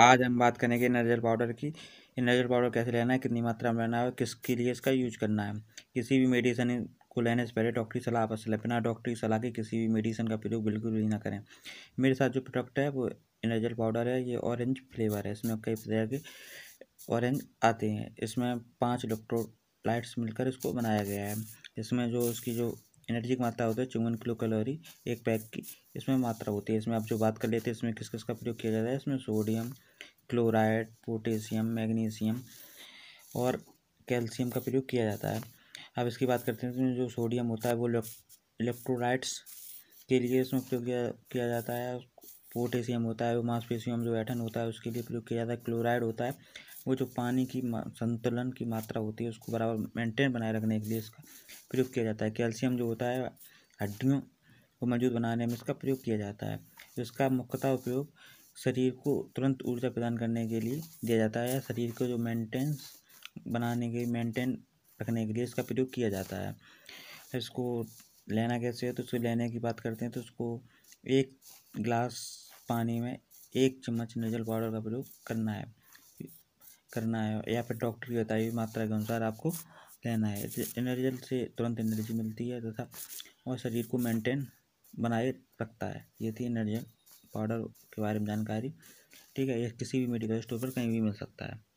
आज हम बात करेंगे एनर्जल पाउडर की। एनर्जल पाउडर कैसे लेना है, कितनी मात्रा में लेना है किसके लिए इसका यूज़ करना है। किसी भी मेडिसिन को लेने से पहले डॉक्टरी सलाह अवश्य लें। बिना डॉक्टरी सलाह के किसी भी मेडिसिन का प्रयोग बिल्कुल भी ना करें। मेरे साथ जो प्रोडक्ट है, वो एनर्जल पाउडर है, ये ऑरेंज फ्लेवर है। इसमें कई तरह के ऑरेंज आते हैं। इसमें पाँच इलेक्ट्रोलाइट्स मिलकर इसको बनाया गया है। इसमें जो इसकी जो एनर्जी की मात्रा होती है चौवन किलो कैलोरी एक पैक की इसमें मात्रा होती है। इसमें आप जो बात कर लेते हैं, इसमें किस किस का प्रयोग किया जाता है, इसमें सोडियम क्लोराइड पोटेशियम मैग्नीशियम और कैल्शियम का प्रयोग किया जाता है। अब इसकी बात करते हैं इसमें जो सोडियम होता है वो इलेक्ट्रोलाइट्स के लिए इसमें प्रयोग किया, किया जाता है। पोटेशियम होता है वो मांसपेशियों में जो ऐठन होता है उसके लिए प्रयोग किया जाता है। क्लोराइड होता है वो जो पानी की संतुलन की मात्रा होती है उसको बराबर मेंटेन बनाए रखने के लिए इसका प्रयोग किया जाता है। कैल्शियम जो होता है हड्डियों को मज़बूत बनाने में इसका प्रयोग किया जाता है। इसका मुख्यतः उपयोग शरीर को तुरंत ऊर्जा प्रदान करने के लिए दिया जाता है या शरीर को जो मेंटेन्स बनाने के मेंटेन रखने के लिए इसका प्रयोग किया जाता है। इसको लेना कैसे है? तो उसको लेने की बात करते हैं तो उसको एक गिलास पानी में एक चम्मच नजल पाउडर का प्रयोग करना है। करना है या फिर डॉक्टर की बताई हुई मात्रा के अनुसार आपको लेना है। एनर्जल से तुरंत एनर्जी मिलती है तथा और शरीर को मेंटेन बनाए रखता है। ये थी एनर्जल पाउडर के बारे में जानकारी, ठीक है? यह किसी भी मेडिकल स्टोर पर कहीं भी मिल सकता है।